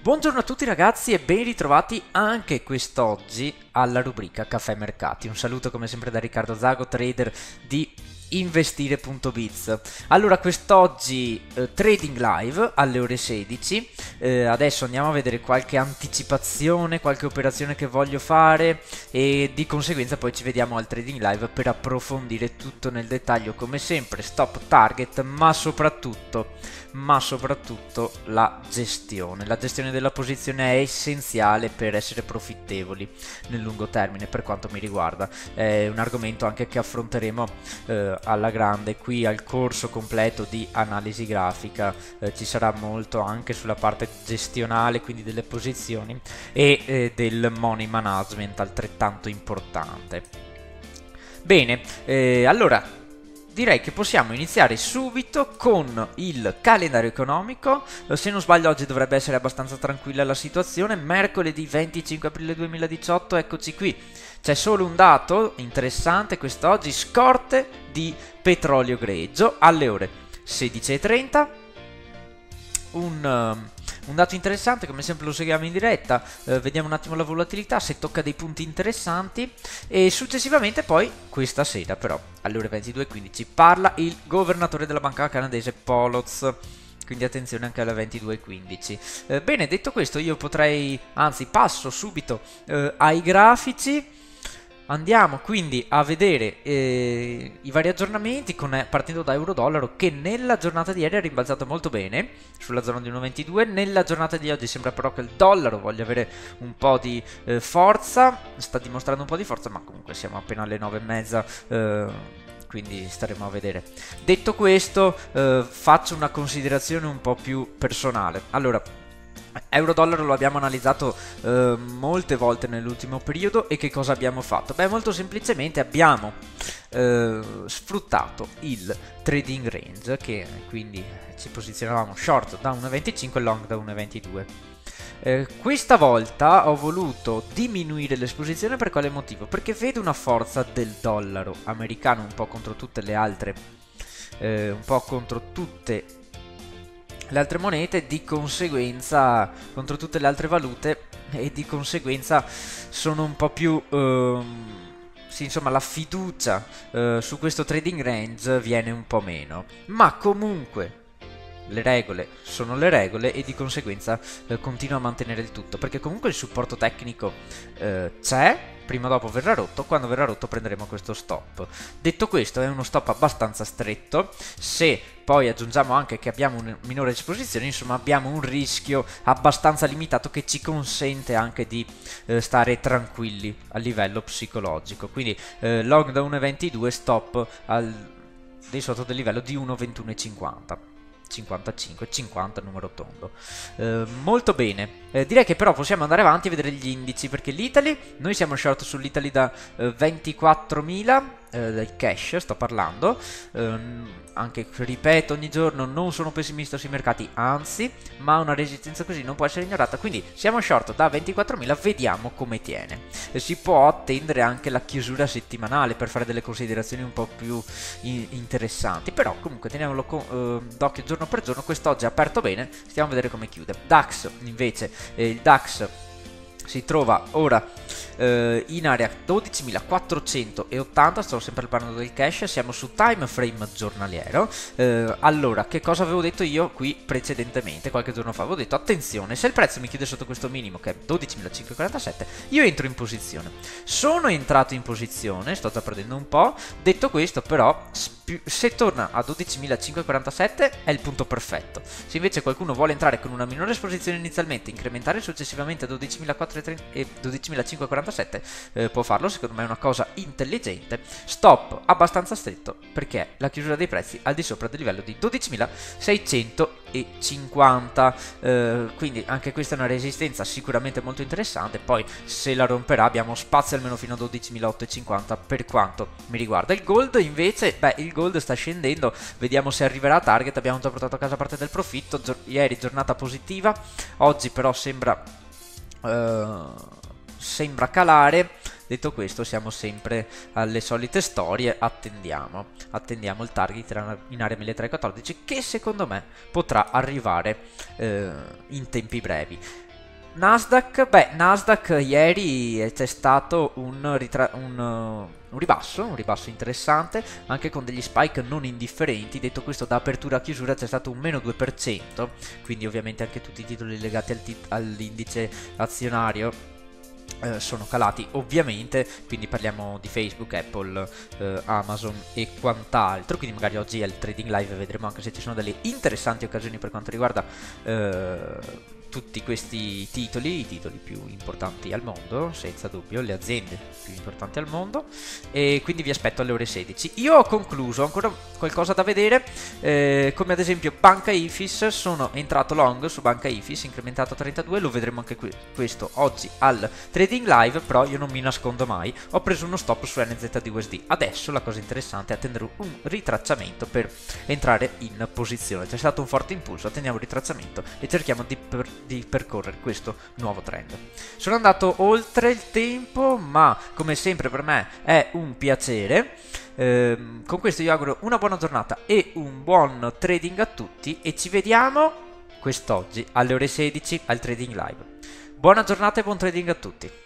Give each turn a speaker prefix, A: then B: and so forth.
A: Buongiorno a tutti ragazzi e ben ritrovati anche quest'oggi alla rubrica Caffè Mercati. Un saluto come sempre da Riccardo Zago, trader di investire.biz. Allora, quest'oggi eh, trading live alle ore 16. Eh, adesso andiamo a vedere qualche anticipazione, qualche operazione che voglio fare e di conseguenza poi ci vediamo al trading live per approfondire tutto nel dettaglio come sempre, stop target, ma soprattutto ma soprattutto la gestione. La gestione della posizione è essenziale per essere profittevoli nel lungo termine per quanto mi riguarda. È un argomento anche che affronteremo eh, alla grande qui al corso completo di analisi grafica eh, ci sarà molto anche sulla parte gestionale quindi delle posizioni e eh, del money management altrettanto importante bene eh, allora direi che possiamo iniziare subito con il calendario economico. Eh, se non sbaglio oggi dovrebbe essere abbastanza tranquilla la situazione. Mercoledì 25 aprile 2018, eccoci qui. C'è solo un dato interessante quest'oggi, scorte di petrolio greggio alle ore 16.30. Un, uh, un, dato interessante, come sempre lo seguiamo in diretta, uh, vediamo un attimo la volatilità, se tocca dei punti interessanti e successivamente poi, questa sera però, alle ore 22.15, parla il governatore della banca canadese Poloz quindi attenzione anche alle 22.15. Eh, bene, detto questo, io potrei, anzi passo subito eh, ai grafici Andiamo quindi a vedere eh, i vari aggiornamenti con, partendo da euro-dollaro che nella giornata di ieri è rimbalzato molto bene sulla zona di 1,22 nella giornata di oggi sembra però che il dollaro voglia avere un po' di eh, forza. Sta dimostrando un po' di forza ma comunque siamo appena alle 9.30 eh, quindi staremo a vedere. Detto questo eh, faccio una considerazione un po' più personale. Allora Euro-dollaro lo abbiamo analizzato eh, molte volte nell'ultimo periodo e che cosa abbiamo fatto? Beh, molto semplicemente abbiamo eh, sfruttato il trading range che quindi ci posizionavamo short da 1,25 e long da 1,22. Eh, questa volta ho voluto diminuire l'esposizione per quale motivo? Perché vedo una forza del dollaro americano un po' contro tutte le altre, eh, un po' contro tutte altre monete di conseguenza contro tutte le altre valute e di conseguenza sono un po' più um, sì, insomma la fiducia uh, su questo trading range viene un po' meno. Ma comunque le regole sono le regole e di conseguenza uh, continuo a mantenere il tutto perché comunque il supporto tecnico uh, c'è prima o dopo verrà rotto, quando verrà rotto prenderemo questo stop. Detto questo è uno stop abbastanza stretto, se poi aggiungiamo anche che abbiamo una minore esposizione, insomma abbiamo un rischio abbastanza limitato che ci consente anche di eh, stare tranquilli a livello psicologico. Quindi eh, log da 1.22, stop al, di sotto del livello di 1.21.50. 55, 50 numero tondo. Eh, molto bene. Eh, direi che però possiamo andare avanti e vedere gli indici perché l'Italy, noi siamo short sull'Italy da eh, 24.000 eh, del cash sto parlando. Ehm, anche ripeto ogni giorno non sono pessimista sui mercati anzi ma una resistenza così non può essere ignorata. Quindi siamo short da 24.000 vediamo come tiene. E si può attendere anche la chiusura settimanale per fare delle considerazioni un po' più interessanti. Però comunque teniamolo eh, d'occhio giorno per giorno. Quest'oggi è aperto bene stiamo a vedere come chiude. DAX invece eh, il DAX si trova ora eh, in area 12.480 sto sempre parlando del cash siamo su time frame giornaliero. Eh, allora che cosa avevo detto io qui precedentemente qualche giorno fa? Avevo detto attenzione se il prezzo mi chiude sotto questo minimo che è 12.547 io entro in posizione. Sono entrato in posizione sto già perdendo un po' detto questo però se torna a 12.547 è il punto perfetto. Se invece qualcuno vuole entrare con una minore esposizione inizialmente incrementare successivamente a 12.547 47 eh, può farlo, secondo me è una cosa intelligente. Stop abbastanza stretto perché la chiusura dei prezzi al di sopra del livello di 12.650, eh, quindi anche questa è una resistenza sicuramente molto interessante, poi se la romperà abbiamo spazio almeno fino a 12.850 per quanto mi riguarda. Il gold invece, beh il gold sta scendendo, vediamo se arriverà a target, abbiamo già portato a casa parte del profitto, ieri giornata positiva, oggi però sembra... Uh, sembra calare Detto questo, siamo sempre alle solite storie, attendiamo, attendiamo il target in area 1314 che secondo me potrà arrivare eh, in tempi brevi. Nasdaq, beh, Nasdaq ieri c'è stato un, ritra- un, un, ribasso, un ribasso interessante, anche con degli spike non indifferenti. Detto questo, da apertura a chiusura c'è stato un meno 2%, quindi ovviamente anche tutti i titoli legati al tit- all'indice azionario eh, sono calati ovviamente, quindi parliamo di Facebook, Apple, eh, Amazon e quant'altro, quindi magari oggi al trading live vedremo anche se ci sono delle interessanti occasioni per quanto riguarda eh, tutti questi titoli, i titoli più importanti al mondo, senza dubbio, le aziende più importanti al mondo, e quindi vi aspetto alle ore 16. Io ho concluso, ancora qualcosa da vedere, eh, come ad esempio Banca Ifis, sono entrato long su Banca Ifis, incrementato a 32, lo vedremo anche qui, questo oggi al trading live, però io non mi nascondo mai, ho preso uno stop su NZDUSD. Adesso la cosa interessante è attendere un ritracciamento per entrare in posizione. C'è stato un forte impulso, attendiamo il ritracciamento e cerchiamo di per di percorrere questo nuovo trend. Sono andato oltre il tempo, ma come sempre per me è un piacere. Eh, con questo vi auguro una buona giornata e un buon trading a tutti e ci vediamo quest'oggi alle ore 16 al Trading Live. Buona giornata e buon trading a tutti.